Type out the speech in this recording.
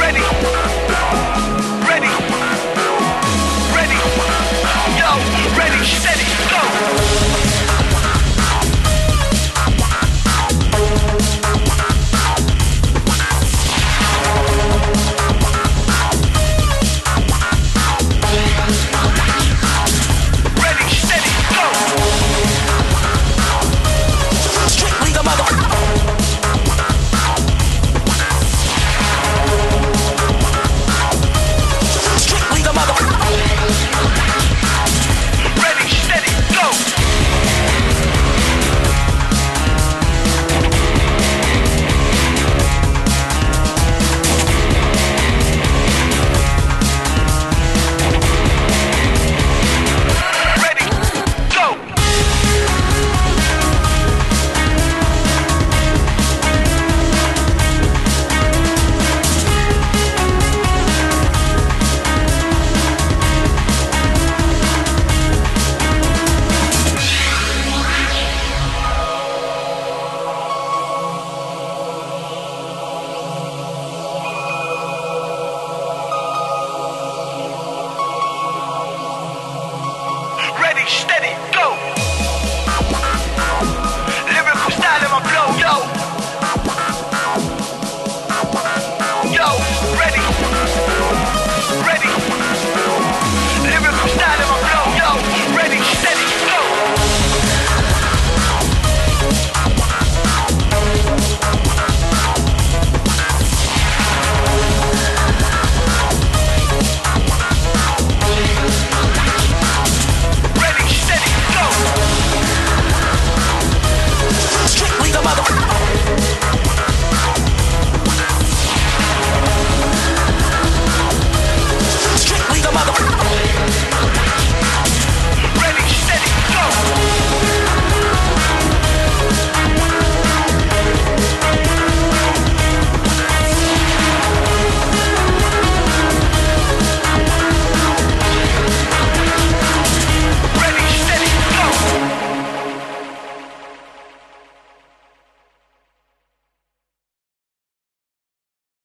ready. steady, go!